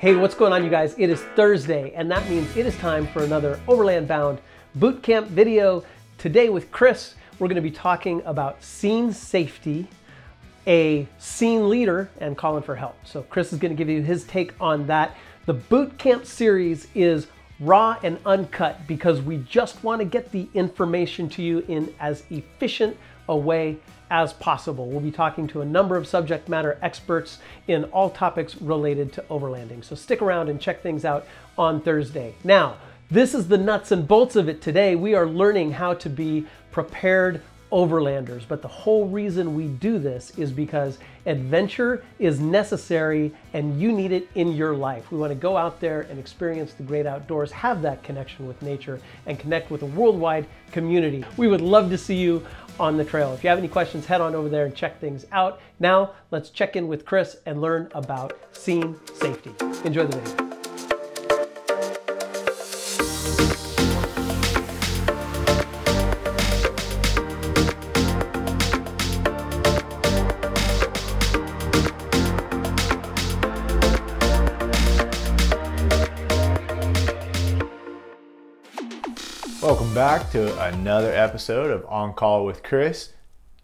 Hey, what's going on, you guys? It is Thursday, and that means it is time for another Overland Bound boot camp video. Today with Chris, we're going to be talking about scene safety, a scene leader, and calling for help. So Chris is going to give you his take on that. The boot camp series is raw and uncut because we just want to get the information to you in as efficient a way as possible. We'll be talking to a number of subject matter experts in all topics related to overlanding. So stick around and check things out on Thursday. Now, this is the nuts and bolts of it today. We are learning how to be prepared overlanders. But the whole reason we do this is because adventure is necessary and you need it in your life. We want to go out there and experience the great outdoors, have that connection with nature, and connect with a worldwide community. We would love to see you on the trail. If you have any questions, head on over there and check things out. Now, let's check in with Chris and learn about scene safety. Enjoy the video. Welcome back to another episode of On Call with Chris.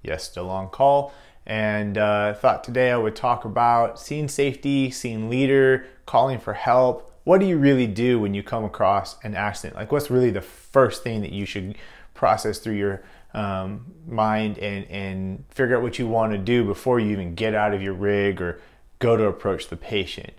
Yes, still on call. And uh, thought today I would talk about scene safety, scene leader, calling for help. What do you really do when you come across an accident? Like, what's really the first thing that you should process through your um, mind and, and figure out what you want to do before you even get out of your rig or go to approach the patient?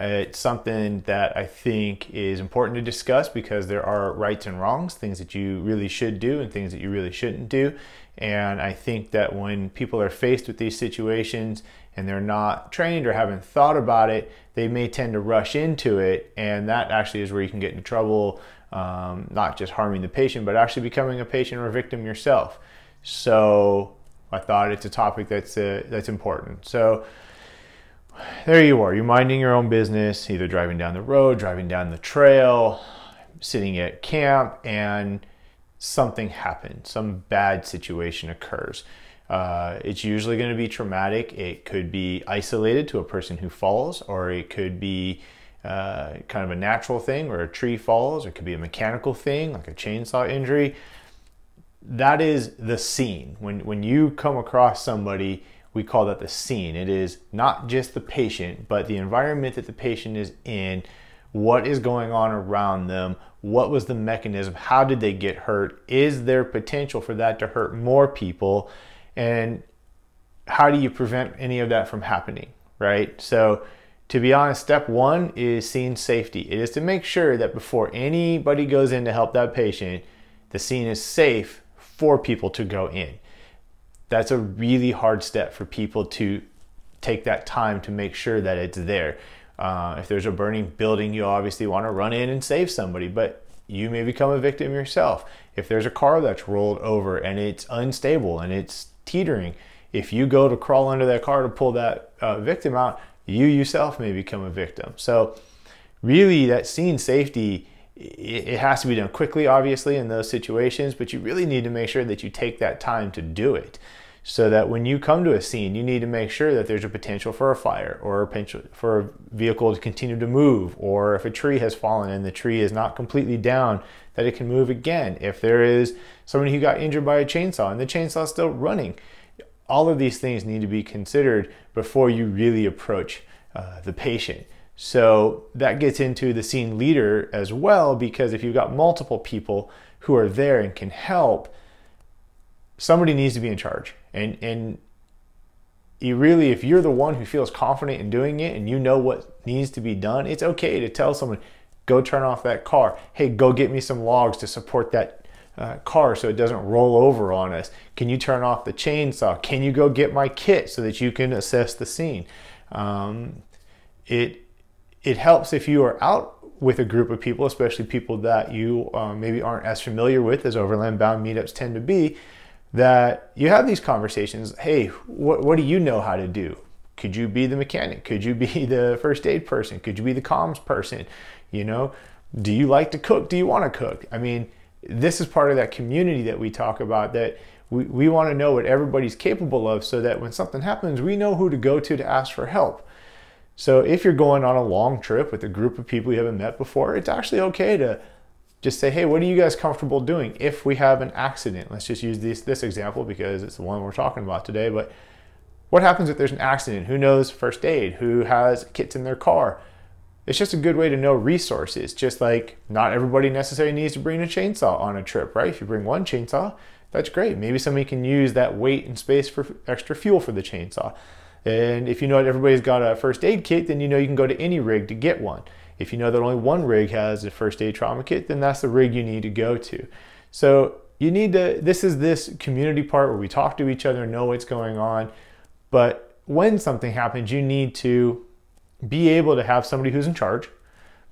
It's something that I think is important to discuss because there are rights and wrongs, things that you really should do and things that you really shouldn't do. And I think that when people are faced with these situations and they're not trained or haven't thought about it, they may tend to rush into it. And that actually is where you can get into trouble, um, not just harming the patient, but actually becoming a patient or a victim yourself. So I thought it's a topic that's, uh, that's important. So there you are. You're minding your own business, either driving down the road, driving down the trail, sitting at camp, and something happens. Some bad situation occurs. Uh, it's usually going to be traumatic. It could be isolated to a person who falls, or it could be uh, kind of a natural thing where a tree falls, or it could be a mechanical thing like a chainsaw injury. That is the scene. When, when you come across somebody we call that the scene. It is not just the patient, but the environment that the patient is in, what is going on around them, what was the mechanism, how did they get hurt, is there potential for that to hurt more people, and how do you prevent any of that from happening, right? So, to be honest, step one is scene safety. It is to make sure that before anybody goes in to help that patient, the scene is safe for people to go in that's a really hard step for people to take that time to make sure that it's there. Uh, if there's a burning building, you obviously want to run in and save somebody, but you may become a victim yourself. If there's a car that's rolled over and it's unstable and it's teetering, if you go to crawl under that car to pull that uh, victim out, you yourself may become a victim. So, really, that scene safety it has to be done quickly, obviously, in those situations, but you really need to make sure that you take that time to do it so that when you come to a scene, you need to make sure that there's a potential for a fire or a potential for a vehicle to continue to move, or if a tree has fallen and the tree is not completely down, that it can move again. If there is somebody who got injured by a chainsaw and the chainsaw is still running, all of these things need to be considered before you really approach uh, the patient. So that gets into the scene leader as well, because if you've got multiple people who are there and can help, somebody needs to be in charge. And and you really, if you're the one who feels confident in doing it and you know what needs to be done, it's okay to tell someone, go turn off that car. Hey, go get me some logs to support that uh, car so it doesn't roll over on us. Can you turn off the chainsaw? Can you go get my kit so that you can assess the scene? Um, it it helps if you are out with a group of people, especially people that you uh, maybe aren't as familiar with as overland bound meetups tend to be, that you have these conversations. Hey, what, what do you know how to do? Could you be the mechanic? Could you be the first aid person? Could you be the comms person? You know, do you like to cook? Do you want to cook? I mean, this is part of that community that we talk about that we, we want to know what everybody's capable of so that when something happens, we know who to go to to ask for help. So if you're going on a long trip with a group of people you haven't met before, it's actually okay to just say, hey, what are you guys comfortable doing if we have an accident? Let's just use this, this example because it's the one we're talking about today. But what happens if there's an accident? Who knows first aid? Who has kits in their car? It's just a good way to know resources. Just like not everybody necessarily needs to bring a chainsaw on a trip, right? If you bring one chainsaw, that's great. Maybe somebody can use that weight and space for extra fuel for the chainsaw. And if you know that everybody's got a first aid kit, then you know you can go to any rig to get one. If you know that only one rig has a first aid trauma kit, then that's the rig you need to go to. So you need to, this is this community part where we talk to each other, know what's going on. But when something happens, you need to be able to have somebody who's in charge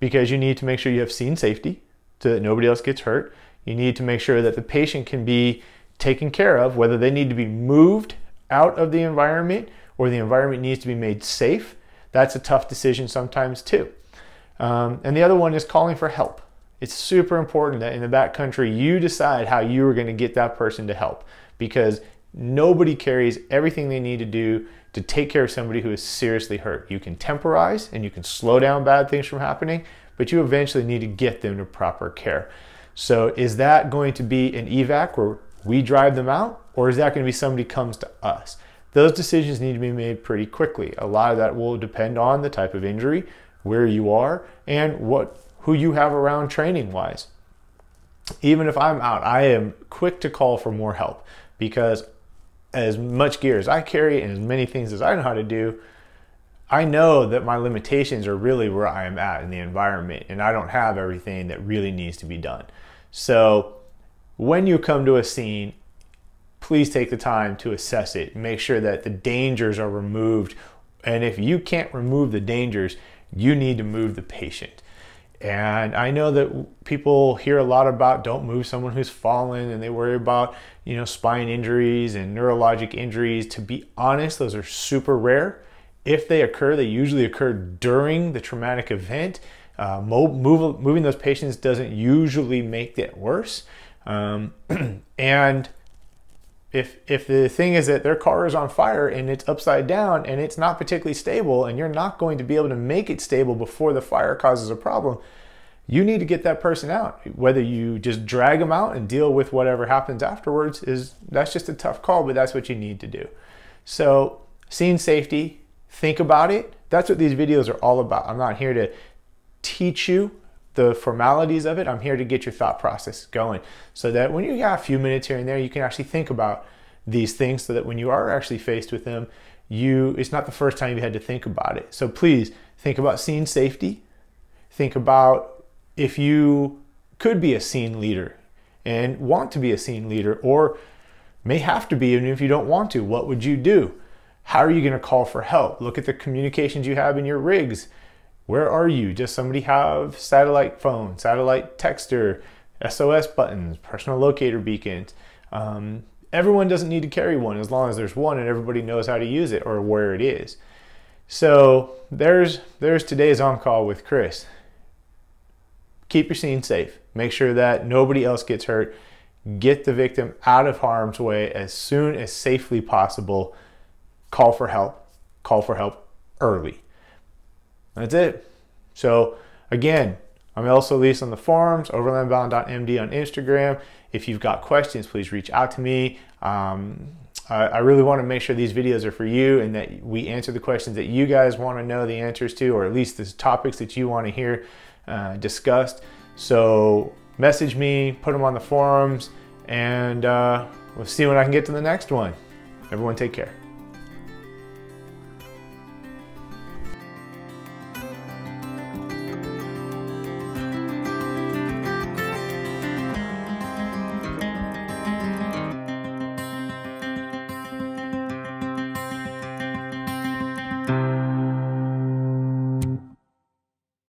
because you need to make sure you have scene safety so that nobody else gets hurt. You need to make sure that the patient can be taken care of, whether they need to be moved out of the environment or the environment needs to be made safe. That's a tough decision sometimes too. Um, and the other one is calling for help. It's super important that in the backcountry you decide how you are going to get that person to help because nobody carries everything they need to do to take care of somebody who is seriously hurt. You can temporize and you can slow down bad things from happening, but you eventually need to get them to proper care. So is that going to be an evac where we drive them out or is that going to be somebody comes to us? Those decisions need to be made pretty quickly. A lot of that will depend on the type of injury, where you are and what who you have around training wise. Even if I'm out, I am quick to call for more help because as much gear as I carry and as many things as I know how to do, I know that my limitations are really where I am at in the environment and I don't have everything that really needs to be done. So when you come to a scene, please take the time to assess it. Make sure that the dangers are removed. And if you can't remove the dangers, you need to move the patient. And I know that people hear a lot about don't move someone who's fallen and they worry about, you know, spine injuries and neurologic injuries. To be honest, those are super rare. If they occur, they usually occur during the traumatic event. Uh, move, moving those patients doesn't usually make it worse. Um, and if if the thing is that their car is on fire and it's upside down and it's not particularly stable and you're not going to be able to make it stable before the fire causes a problem you need to get that person out. Whether you just drag them out and deal with whatever happens afterwards is that's just a tough call but that's what you need to do. So scene safety think about it. That's what these videos are all about. I'm not here to teach you the formalities of it. I'm here to get your thought process going so that when you got a few minutes here and there, you can actually think about these things so that when you are actually faced with them, you it's not the first time you had to think about it. So please think about scene safety. Think about if you could be a scene leader and want to be a scene leader or may have to be even if you don't want to, what would you do? How are you going to call for help? Look at the communications you have in your rigs. Where are you? Does somebody have satellite phone, satellite texter, SOS buttons, personal locator beacons? Um, everyone doesn't need to carry one as long as there's one and everybody knows how to use it or where it is. So there's there's today's on call with Chris. Keep your scene safe. Make sure that nobody else gets hurt. Get the victim out of harm's way as soon as safely possible. Call for help. Call for help early. That's it. So again, I'm also Solis on the forums, overlandbound.md on Instagram. If you've got questions, please reach out to me. Um, I, I really want to make sure these videos are for you and that we answer the questions that you guys want to know the answers to, or at least the topics that you want to hear uh, discussed. So message me, put them on the forums, and uh, we'll see when I can get to the next one. Everyone take care.